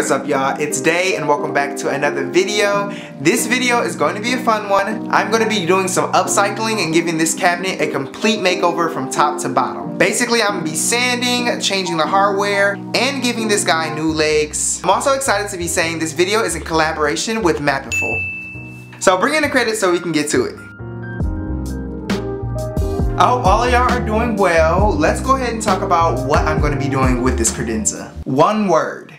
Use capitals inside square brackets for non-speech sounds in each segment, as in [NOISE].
what's up y'all? It's Dae and welcome back to another video. This video is going to be a fun one. I'm going to be doing some upcycling and giving this cabinet a complete makeover from top to bottom. Basically, I'm going to be sanding, changing the hardware, and giving this guy new legs. I'm also excited to be saying this video is in collaboration with Mapiful. So bring in the credits so we can get to it. I hope all of y'all are doing well. Let's go ahead and talk about what I'm going to be doing with this credenza. One word,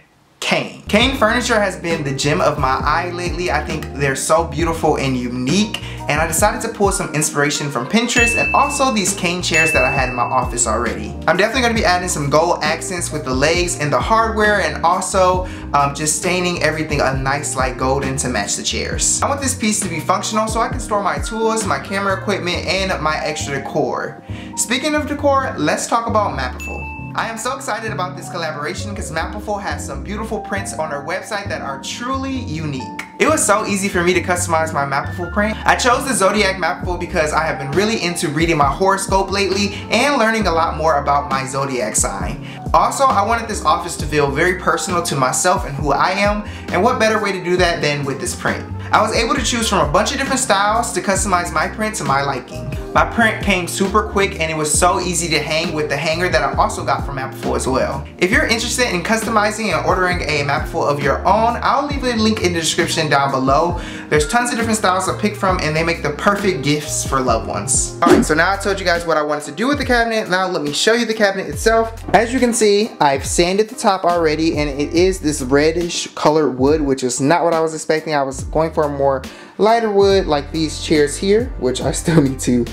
Cane. Cane furniture has been the gem of my eye lately. I think they're so beautiful and unique and I decided to pull some inspiration from Pinterest and also these cane chairs that I had in my office already. I'm definitely going to be adding some gold accents with the legs and the hardware and also um, just staining everything a nice light golden to match the chairs. I want this piece to be functional so I can store my tools, my camera equipment, and my extra decor. Speaking of decor, let's talk about Mapiful. I am so excited about this collaboration because Mapiful has some beautiful prints on their website that are truly unique. It was so easy for me to customize my Mapiful print. I chose the Zodiac Mapiful because I have been really into reading my horoscope lately and learning a lot more about my Zodiac sign. Also, I wanted this office to feel very personal to myself and who I am, and what better way to do that than with this print. I was able to choose from a bunch of different styles to customize my print to my liking. My print came super quick and it was so easy to hang with the hanger that I also got from Mapiful as well. If you're interested in customizing and ordering a Mapiful of your own, I'll leave a link in the description down below. There's tons of different styles to pick from and they make the perfect gifts for loved ones. Alright, so now I told you guys what I wanted to do with the cabinet. Now let me show you the cabinet itself. As you can see, I've sanded the top already and it is this reddish colored wood, which is not what I was expecting. I was going for a more lighter wood like these chairs here, which I still need to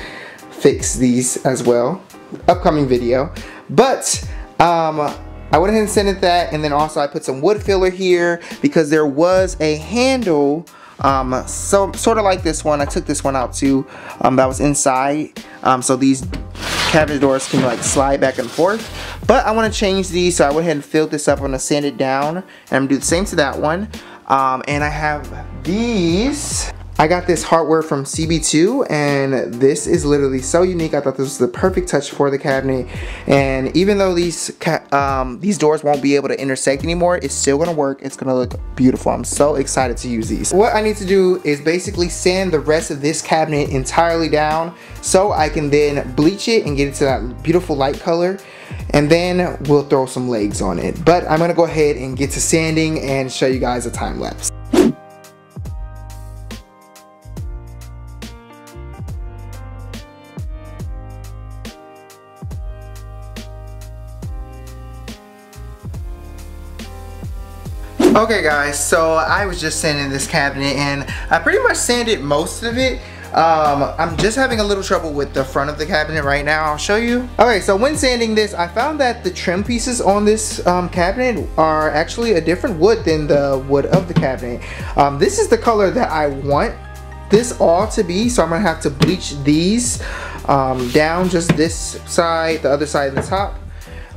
fix these as well. Upcoming video. But um, I went ahead and sanded that and then also I put some wood filler here because there was a handle um, so sort of like this one. I took this one out too um, that was inside. Um, so these cabinet doors can like slide back and forth. But I want to change these so I went ahead and filled this up. I'm going to sand it down and I'm going to do the same to that one. Um, and I have these I got this hardware from CB2 and this is literally so unique. I thought this was the perfect touch for the cabinet. And even though these um, these doors won't be able to intersect anymore, it's still gonna work. It's gonna look beautiful. I'm so excited to use these. What I need to do is basically sand the rest of this cabinet entirely down so I can then bleach it and get it to that beautiful light color and then we'll throw some legs on it. But I'm gonna go ahead and get to sanding and show you guys a time lapse. Okay guys, so I was just sanding this cabinet and I pretty much sanded most of it. Um, I'm just having a little trouble with the front of the cabinet right now. I'll show you. Okay, so when sanding this, I found that the trim pieces on this um, cabinet are actually a different wood than the wood of the cabinet. Um, this is the color that I want this all to be, so I'm gonna have to bleach these um, down just this side, the other side and the top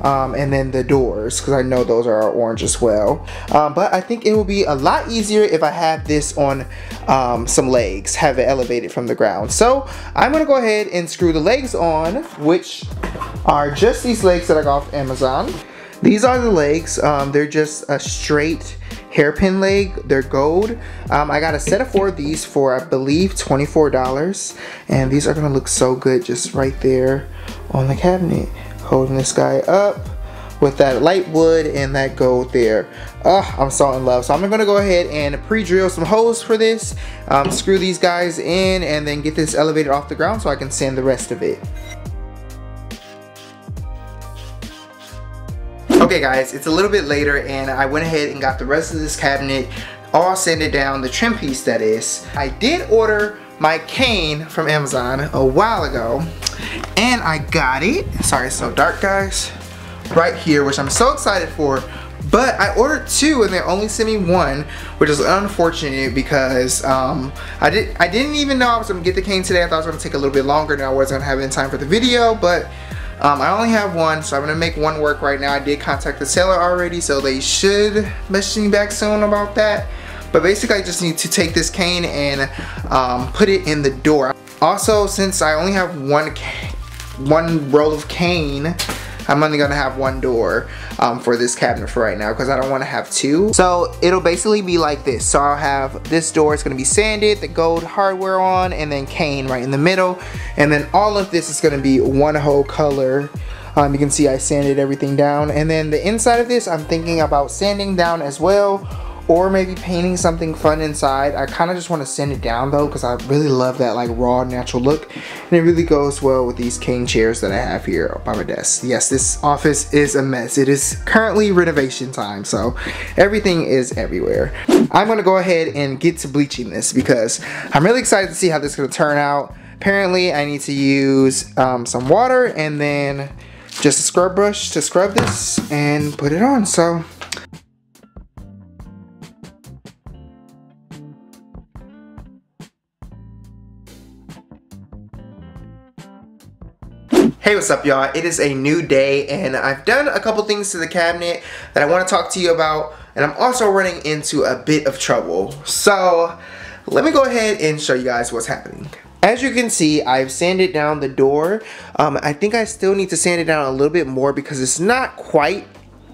um, and then the doors because I know those are orange as well. Um, but I think it will be a lot easier if I have this on um, some legs, have it elevated from the ground. So I'm gonna go ahead and screw the legs on, which are just these legs that I got off Amazon. These are the legs, um, they're just a straight hairpin leg. They're gold. Um, I got a set of four of these for, I believe, $24. And these are going to look so good just right there on the cabinet holding this guy up with that light wood and that gold there. Oh, I'm so in love. So I'm gonna go ahead and pre-drill some holes for this, um, screw these guys in, and then get this elevated off the ground so I can sand the rest of it. Okay guys, it's a little bit later and I went ahead and got the rest of this cabinet all sanded down, the trim piece that is. I did order my cane from Amazon a while ago and I got it. Sorry, it's so dark guys. Right here, which I'm so excited for. But I ordered two and they only sent me one, which is unfortunate because um, I, did, I didn't even know I was gonna get the cane today. I thought it was gonna take a little bit longer and I wasn't gonna have in time for the video, but um, I only have one, so I'm gonna make one work right now. I did contact the seller already, so they should message me back soon about that. But basically, I just need to take this cane and um, put it in the door. Also, since I only have one one roll of cane, I'm only gonna have one door um, for this cabinet for right now because I don't want to have two. So it'll basically be like this. So I'll have this door, it's gonna be sanded, the gold hardware on, and then cane right in the middle. And then all of this is gonna be one whole color. Um, you can see I sanded everything down. And then the inside of this, I'm thinking about sanding down as well or maybe painting something fun inside. I kind of just want to sand it down though because I really love that like raw natural look and it really goes well with these cane chairs that I have here by my desk. Yes, this office is a mess. It is currently renovation time so everything is everywhere. I'm going to go ahead and get to bleaching this because I'm really excited to see how this is going to turn out. Apparently I need to use um, some water and then just a scrub brush to scrub this and put it on so Hey, what's up y'all? It is a new day and I've done a couple things to the cabinet that I want to talk to you about and I'm also running into a bit of trouble. So, let me go ahead and show you guys what's happening. As you can see, I've sanded down the door. Um, I think I still need to sand it down a little bit more because it's not quite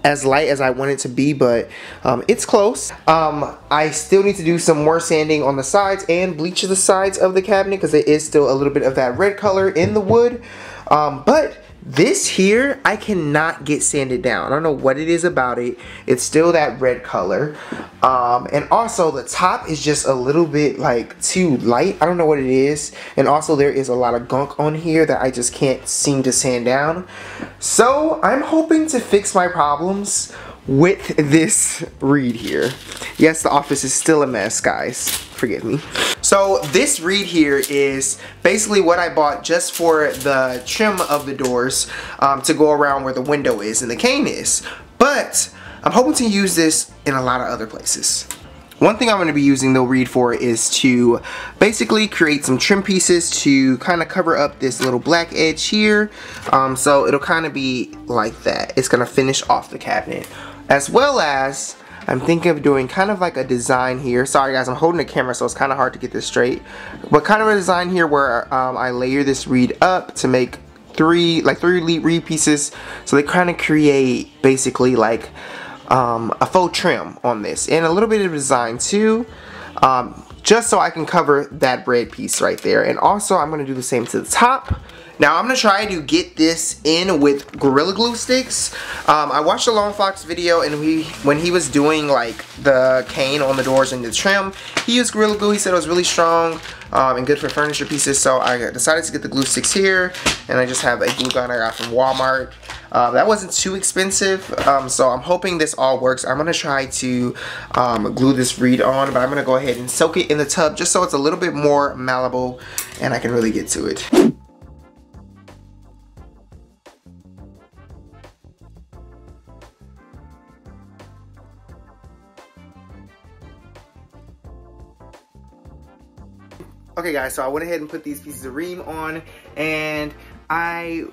as light as I want it to be, but um, it's close. Um, I still need to do some more sanding on the sides and bleach the sides of the cabinet because there is still a little bit of that red color in the wood. Um, but this here, I cannot get sanded down. I don't know what it is about it. It's still that red color. Um, and also the top is just a little bit like too light. I don't know what it is. And also there is a lot of gunk on here that I just can't seem to sand down. So I'm hoping to fix my problems with this reed here. Yes, the office is still a mess, guys. Forgive me. So this reed here is basically what I bought just for the trim of the doors um, to go around where the window is and the cane is. But I'm hoping to use this in a lot of other places. One thing I'm going to be using the reed for is to basically create some trim pieces to kind of cover up this little black edge here. Um, so it'll kind of be like that. It's going to finish off the cabinet. As well as I'm thinking of doing kind of like a design here. Sorry guys, I'm holding the camera so it's kind of hard to get this straight. But kind of a design here where um, I layer this reed up to make three, like three reed pieces. So they kind of create basically like um, a faux trim on this. And a little bit of design too. Um, just so I can cover that bread piece right there. And also I'm going to do the same to the top. Now I'm going to try to get this in with Gorilla Glue sticks. Um, I watched a Lone Fox video and we, when he was doing like the cane on the doors and the trim, he used Gorilla Glue. He said it was really strong um, and good for furniture pieces. So I decided to get the glue sticks here and I just have a glue gun I got from Walmart. Uh, that wasn't too expensive, um, so I'm hoping this all works. I'm going to try to um, glue this reed on, but I'm going to go ahead and soak it in the tub just so it's a little bit more malleable and I can really get to it. Okay guys, so I went ahead and put these pieces of ream on and I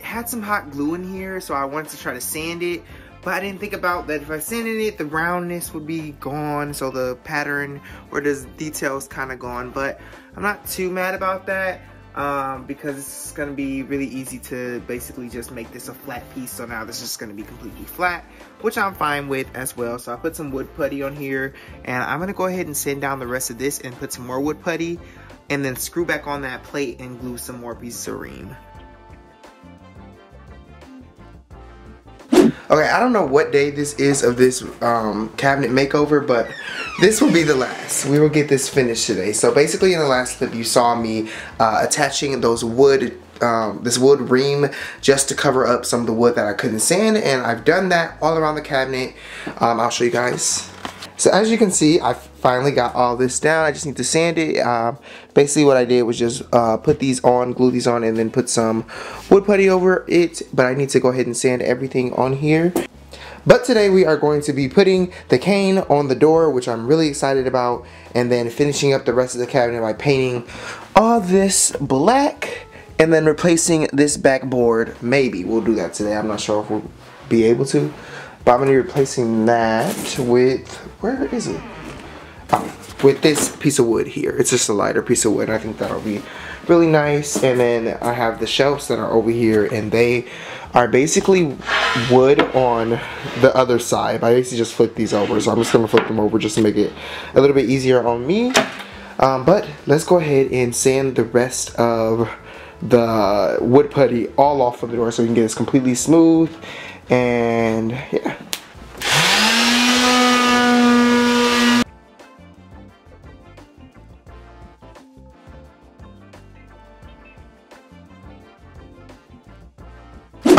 had some hot glue in here so I wanted to try to sand it but I didn't think about that if I sanded it the roundness would be gone so the pattern or the details kind of gone but I'm not too mad about that um, because it's to be really easy to basically just make this a flat piece so now this is to be completely flat which I'm fine with as well so I put some wood putty on here and I'm to go ahead and sand down the rest of this and put some more wood putty and then screw back on that plate and glue some more pieces. Okay, I don't know what day this is of this um, cabinet makeover, but this will be the last. We will get this finished today. So basically in the last clip you saw me uh, attaching those wood um, this wood ream just to cover up some of the wood that I couldn't sand and I've done that all around the cabinet. Um, I'll show you guys. So as you can see, I finally got all this down. I just need to sand it. Uh, basically what I did was just uh, put these on, glue these on, and then put some wood putty over it. But I need to go ahead and sand everything on here. But today we are going to be putting the cane on the door, which I'm really excited about, and then finishing up the rest of the cabinet by painting all this black and then replacing this backboard. Maybe we'll do that today. I'm not sure if we'll be able to. But I'm to be replacing that with, where is it? With this piece of wood here. It's just a lighter piece of wood. I think that'll be really nice. And then I have the shelves that are over here and they are basically wood on the other side. I basically just flip these over. So I'm just gonna flip them over just to make it a little bit easier on me. Um, but let's go ahead and sand the rest of the wood putty all off of the door so we can get this completely smooth. And yeah.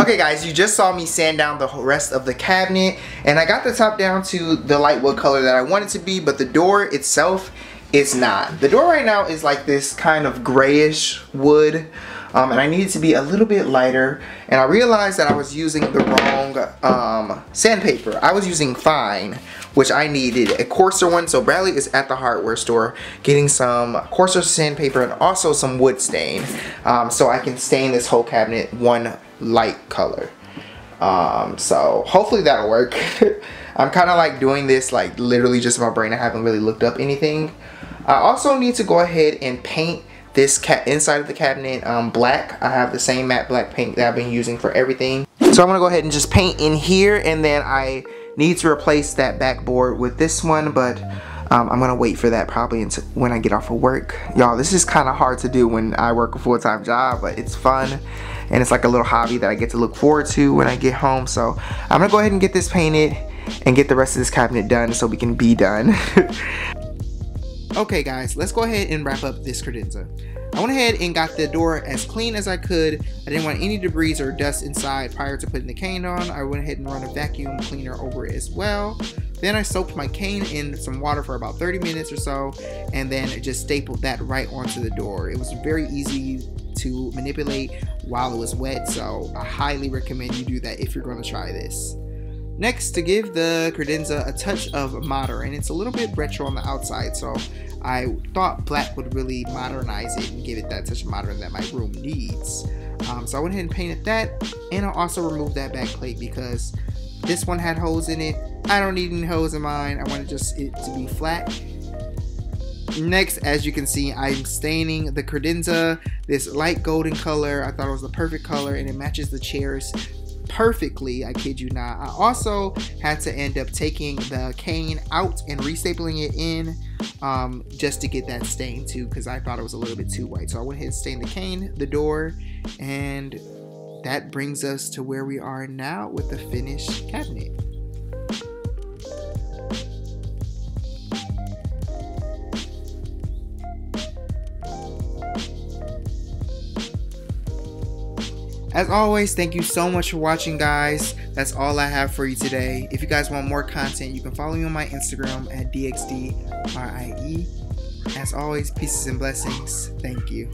Okay guys, you just saw me sand down the rest of the cabinet and I got the top down to the light wood color that I want it to be, but the door itself is not. The door right now is like this kind of grayish wood um, and I needed to be a little bit lighter and I realized that I was using the wrong um, sandpaper. I was using fine which I needed a coarser one so Bradley is at the hardware store getting some coarser sandpaper and also some wood stain um, so I can stain this whole cabinet one light color. Um, so hopefully that'll work. [LAUGHS] I'm kind of like doing this like literally just in my brain. I haven't really looked up anything. I also need to go ahead and paint this cat inside of the cabinet um, black. I have the same matte black paint that I've been using for everything. So I'm gonna go ahead and just paint in here and then I need to replace that backboard with this one, but um, I'm gonna wait for that probably until when I get off of work. Y'all, this is kind of hard to do when I work a full-time job, but it's fun and it's like a little hobby that I get to look forward to when I get home. So I'm gonna go ahead and get this painted and get the rest of this cabinet done so we can be done. [LAUGHS] okay guys, let's go ahead and wrap up this credenza. I went ahead and got the door as clean as I could. I didn't want any debris or dust inside prior to putting the cane on. I went ahead and run a vacuum cleaner over it as well. Then I soaked my cane in some water for about 30 minutes or so and then just stapled that right onto the door. It was very easy to manipulate while it was wet so I highly recommend you do that if you're going to try this. Next, to give the credenza a touch of modern, it's a little bit retro on the outside, so I thought black would really modernize it and give it that touch of modern that my room needs. Um, so I went ahead and painted that, and I also removed that back plate because this one had holes in it. I don't need any holes in mine. I wanted just it to be flat. Next, as you can see, I'm staining the credenza this light golden color. I thought it was the perfect color and it matches the chairs perfectly, I kid you not. I also had to end up taking the cane out and restapling it in um, just to get that stain too because I thought it was a little bit too white. So I went ahead and stained the cane, the door, and that brings us to where we are now with the finished cabinet. As always, thank you so much for watching, guys. That's all I have for you today. If you guys want more content, you can follow me on my Instagram at DXDRIE. As always, pieces and blessings. Thank you.